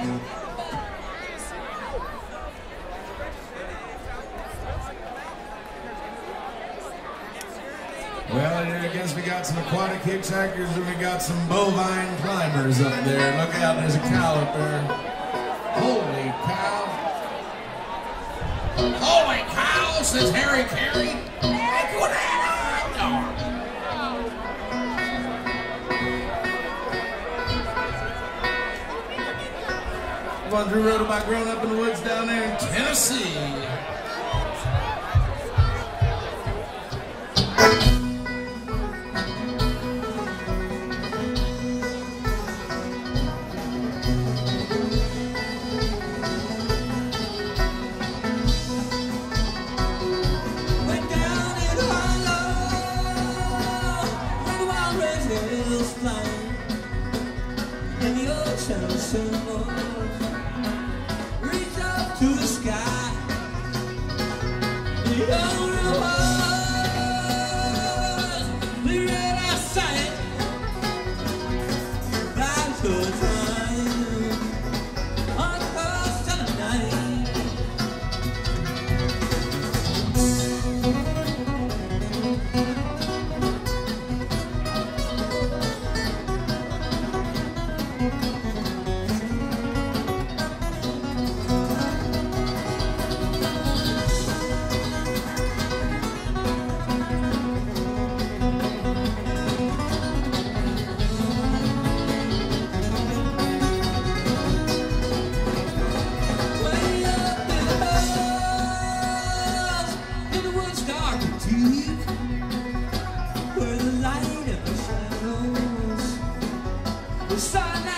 Well, I guess we got some aquatic hitchhikers and we got some bovine climbers up there. Look out, there's a cow up there. Holy cow. Holy cow, says Harry Caray. One Drew wrote about growing up in the woods down there in Tennessee. And the ocean symbol reach will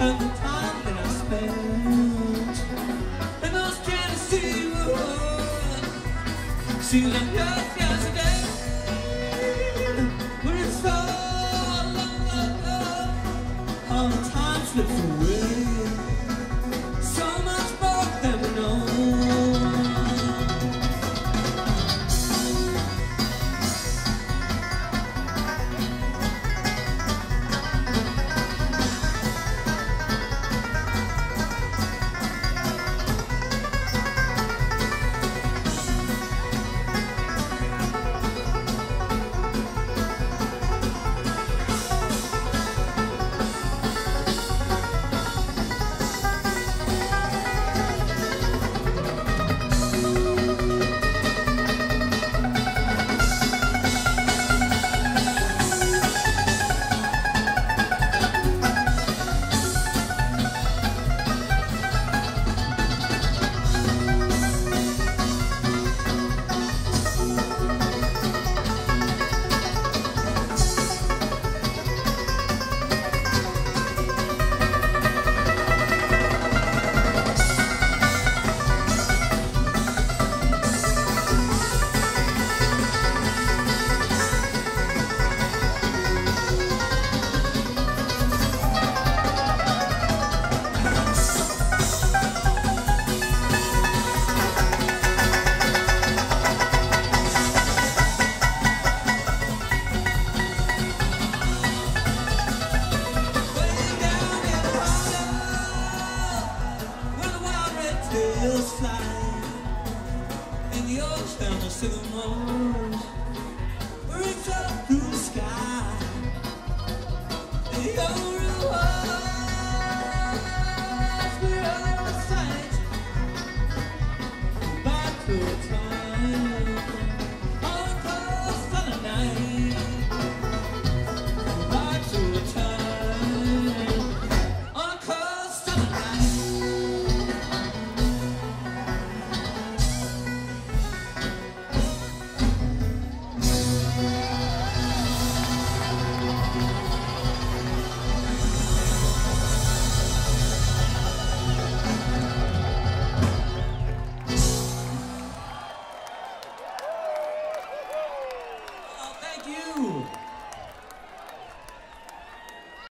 and the time that I spent in those Tennessee woods, like yesterday. But it's so long ago, all the time slips away. Oh.